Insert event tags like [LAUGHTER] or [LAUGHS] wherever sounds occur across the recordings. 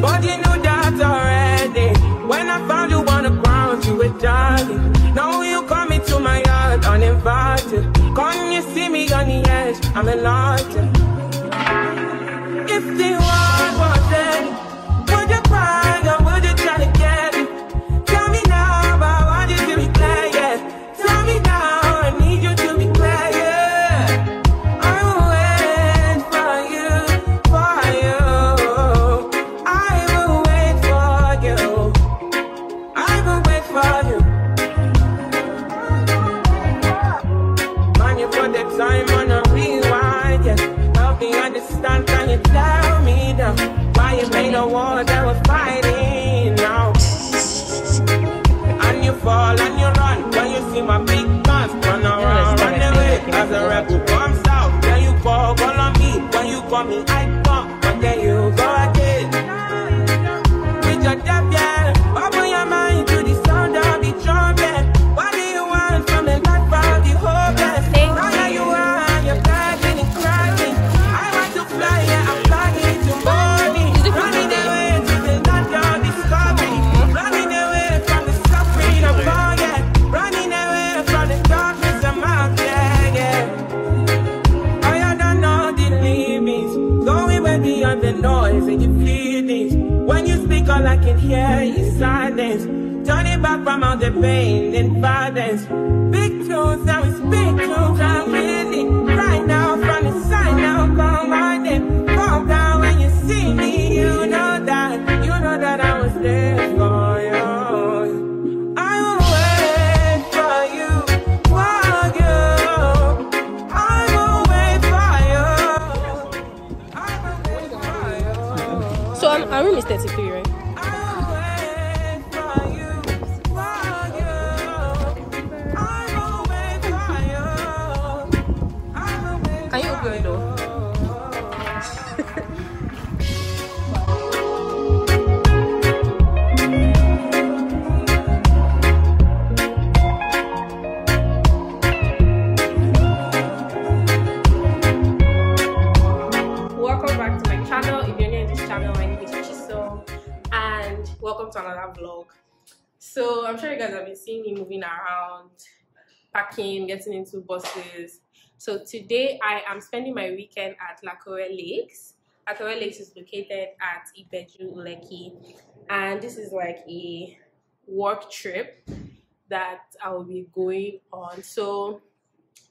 But you knew that already. When I found you on the ground, you were dying. Now you coming to my yard uninvited. Come you see me on the edge, I'm enlightened. The and your feelings. When you speak, all I can hear is silence. Turning back from all the pain and violence. Big truths and we speak truths. I'm really right now from the side now. Come on So um, our room is 33, right? Welcome to another vlog. So I'm sure you guys have been seeing me moving around, packing, getting into buses. So today I am spending my weekend at Lakowe Lakes. Lakowe Lakes is located at Ibeju, Lekki, and this is like a work trip that I will be going on. So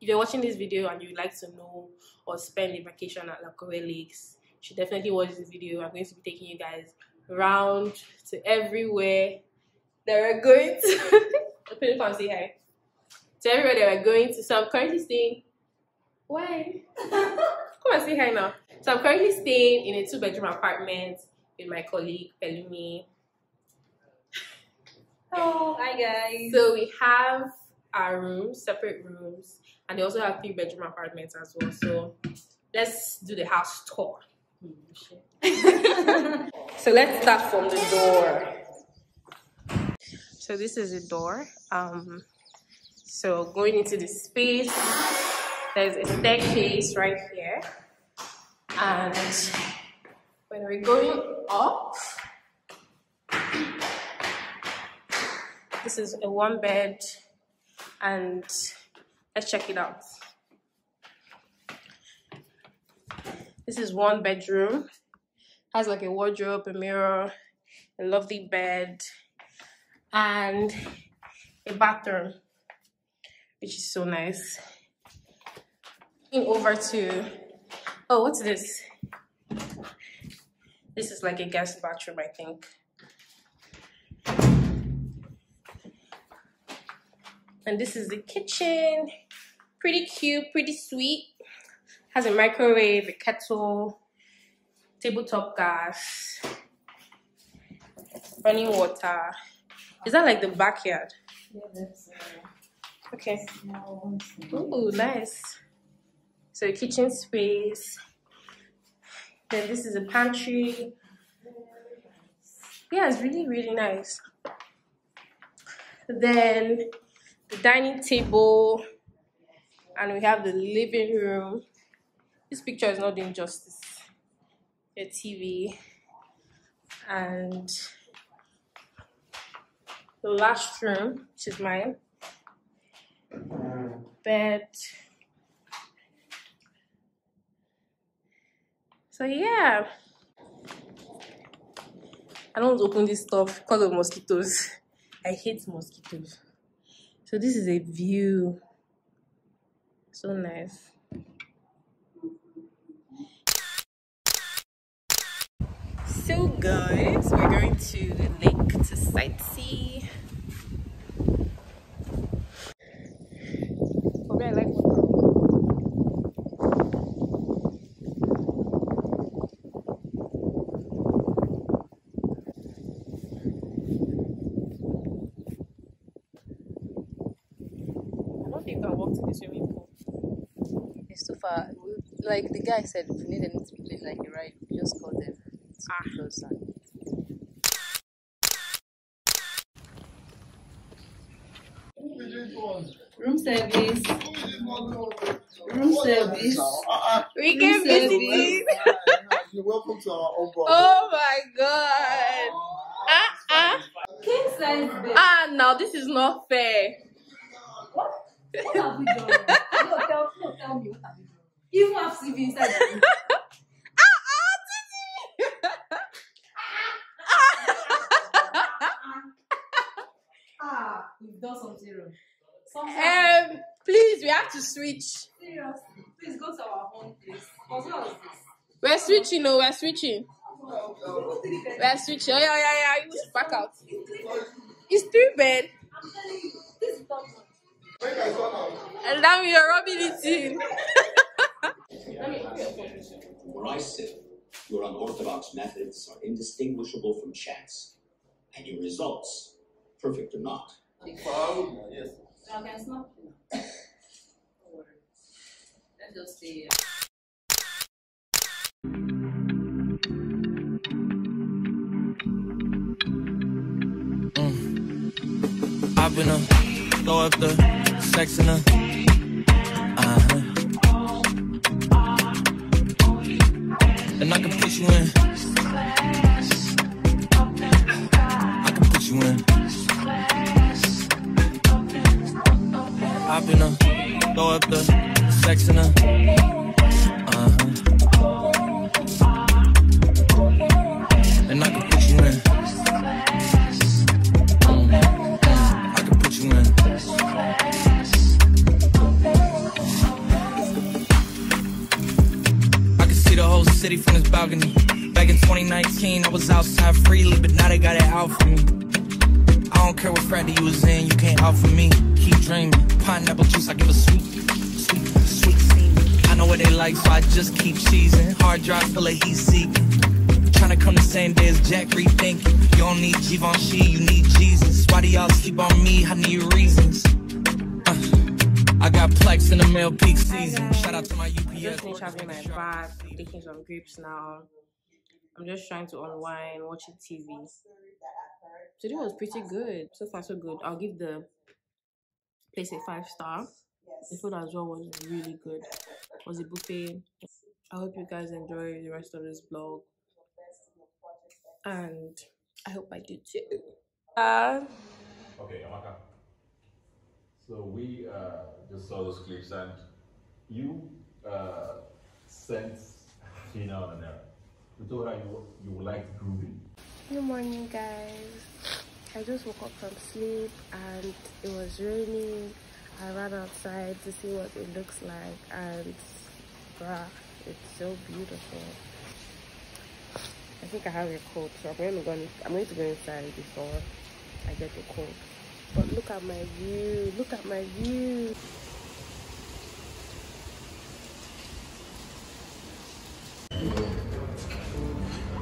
if you're watching this video and you'd like to know or spend a vacation at Lakowe Lakes, you should definitely watch this video. I'm going to be taking you guys around to everywhere that we're going to. [LAUGHS] Please come say hi. To everywhere that we're going to. So I'm currently staying. Why? [LAUGHS] come and say hi now. So I'm currently staying in a two bedroom apartment with my colleague Pelumi. Oh, hi guys. So we have our rooms, separate rooms, and they also have three bedroom apartments as well. So let's do the house tour. Hmm, [LAUGHS] so let's start from the door. So this is the door. Um, so going into the space, there's a staircase right here, and when we're going up, this is a one bed, and let's check it out. This is one bedroom. Has like a wardrobe, a mirror, a lovely bed, and a bathroom, which is so nice. Going over to oh, what's this? This is like a guest bathroom, I think. And this is the kitchen. Pretty cute, pretty sweet. Has a microwave, a kettle, tabletop gas, running water. Is that like the backyard? Yeah, that's Okay. uh, one. Ooh, nice. So kitchen space. Then this is a pantry yeah, it's really really nice. Then the dining table, and we have the living room. This picture is not doing justice. The TV and the last room, which is mine. Bed. So yeah. I don't open this stuff because of mosquitoes. I hate mosquitoes. So this is a view. So nice. So guys, we're going to the lake to sightsee. Probably I like water. I don't think you can walk to the swimming pool. It's too far. We- Like the guy said, if we need anything like a ride, we just call them. It's. Room service. Room service. We Room can visit service. it. You're welcome to our own bar. Oh my god. Ah ah. King size bed. Ah now this is not fair. What have we done? [LAUGHS] No, tell, no, tell me what have we done? Even have CV inside the room. We've done something wrong. Something Um please we have to switch. seriously. Please go to our home place. Because what was this? We're switching, no, we're switching. People think that We're switching. Oh yeah, yeah, yeah. You should back out. It's three bed. I'm telling you, this is top. And now you're rubbing it in. Where I sit, your unorthodox methods are indistinguishable from chance, and your results, perfect or not, Stay here. I've been a throw up the sex in a uh-huh. And I can put you in. Throw up the sex in a uh-huh. And I can put you in. I can put you in. I can see the whole city from this balcony. Back in 2019, I was outside freely, but now they got it out for me. Don't care what Friday you was in, you can't out for me. Keep dreaming. Pineapple juice, I give a sweet, sweet, sweet. I know what they like, so I just keep cheesing. Hard drive full of heat seeking. Tryna come the same day as Jack rethinking. You don't need Givenchy, you need Jesus. Why do y'all sleep on me? I need reasons. Uh, I got Plex in the mail peak season. Shout out to my UPS. just finished having my bath, taking some grips now. I'm just trying to unwind, watching TV. Today was pretty good. So far, so good. I'll give the place a five star. The food as well was really good. It was a buffet. I hope you guys enjoy the rest of this vlog. And I hope I do too. Uh, Okay, Amaka. So we uh, just saw those clips, and you uh, sent Tina on an errand. You told her you you liked grooving. Good morning, guys. I just woke up from sleep and it was raining. I ran outside to see what it looks like, and bruh, it's so beautiful. I think I have a cold, so I'm going to go. I'm going to go inside before I get the cold. But look at my view! Look at my view!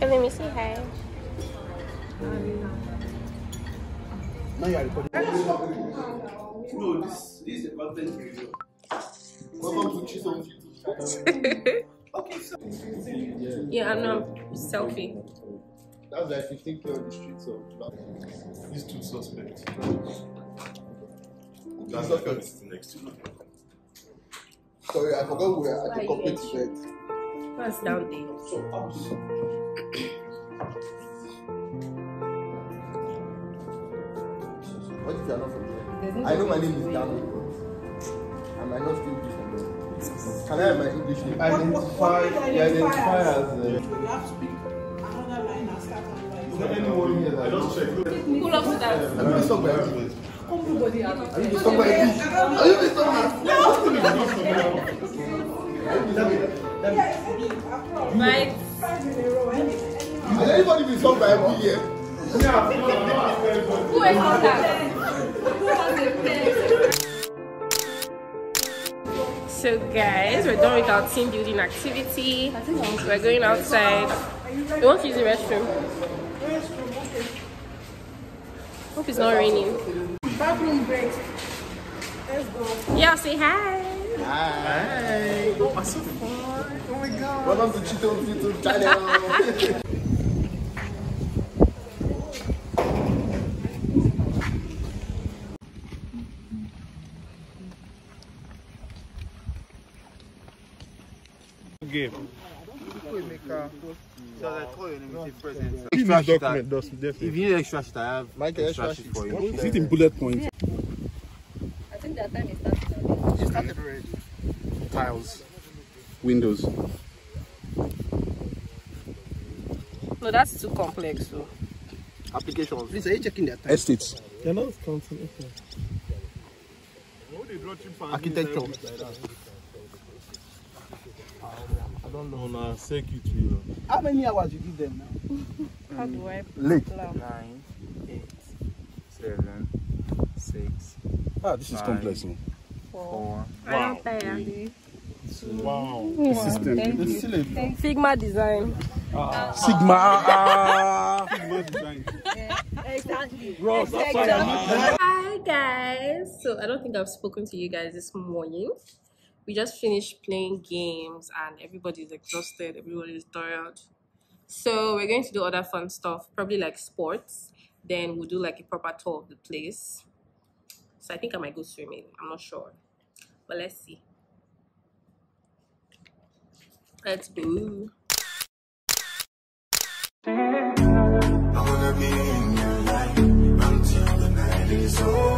Hey, let me say hi. Now you are recording. No, this, this is a content video. Welcome to Chisom YouTube. okay, so. Yeah, I know. Selfie. That's like 15k on the streets of Ibadan. These two suspects. That's not good. next to you. Sorry, I forgot we were at the corporate event. What's down there? So, I know my name is Dami, but I might not still be from there. Can I have my English name? Identify, identify as a. You have to speak another line and start Is another there line. anyone here that I just check? Pull up to that. Are you the song by Are Everybody has you the song by Are you the song Right. Five in a row. Has anybody been sung by MD here? [LAUGHS] Who is on that? So guys, we're done with our team building activity. We're going outside. We want to use the restroom. Hope it's not raining. Bathroom break. Let's go. Yeah, say hi. Hi. Oh, I'm so fun. Oh my god. Welcome to Chito's YouTube channel. Extra document does definitely. If you need extra shit, I have Michael, extra extra shit for you. Is it in bullet points? I think that time is starting. You started already. Tiles. Windows. No, that's too complex. So. Applications. Please, are you checking their time? Estates. You're not counting. Architecture. I don't know. Nah, circuit you. How many hours you give them now? [LAUGHS] How do I? Late. Nine, eight, seven, six, Ah, this is Nine. complex. No? four. Wow. Wow. The system. Thank It's you. still a Figma design. Sigma. [LAUGHS] Ah. Exactly. Bro, that's why I'm not. Hi guys. So I don't think I've spoken to you guys this morning. We just finished playing games and everybody's exhausted, everybody's tired. So we're going to do other fun stuff, probably like sports. Then we'll do like a proper tour of the place. So I think I might go swimming. I'm not sure. But let's see. Let's go. I wanna be in your life until the night is over.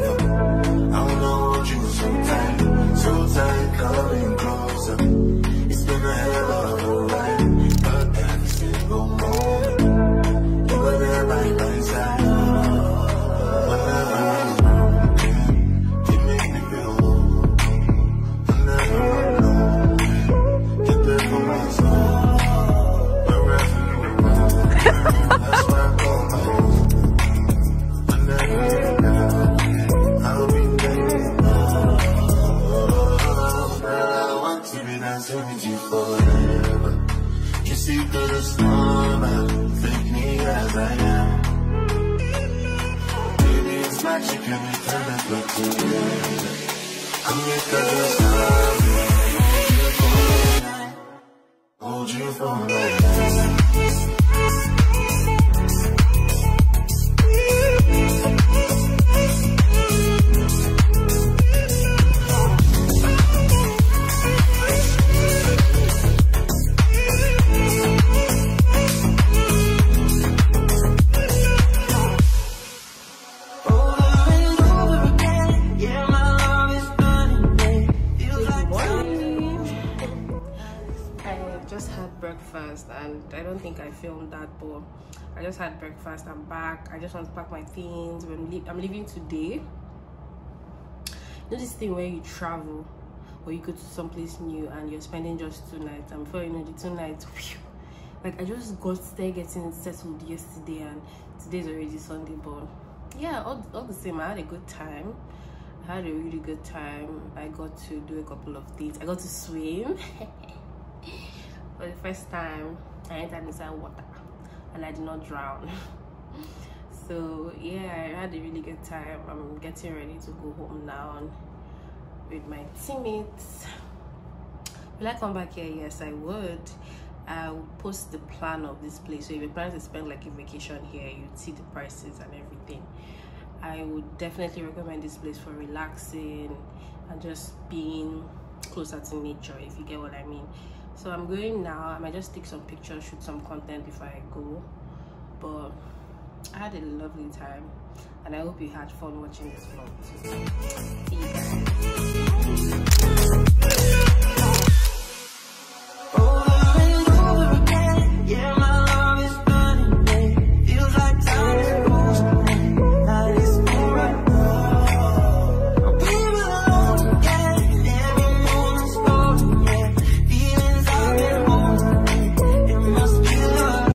Hold you for life. Over but I just had breakfast. I'm back. I just want to pack my things. I'm, I'm leaving today. You know this thing where you travel or you go to someplace new and you're spending just two nights. And before you know the two nights, phew, like I just got started getting settled yesterday and today's already Sunday, but yeah, all, all the same, I had a good time. I had a really good time. I got to do a couple of things. I got to swim. [LAUGHS] For the first time, I entered inside water and I did not drown. [LAUGHS] so yeah, I had a really good time. I'm getting ready to go home now with my teammates. Will I come back here? Yes, I would. I will post the plan of this place. So if you're planning to spend like a vacation here, you'd see the prices and everything. I would definitely recommend this place for relaxing and just being closer to nature if you get what I mean. So I'm going now. I might just take some pictures, shoot some content before I go. But I had a lovely time and I hope you had fun watching this vlog. too. See you guys.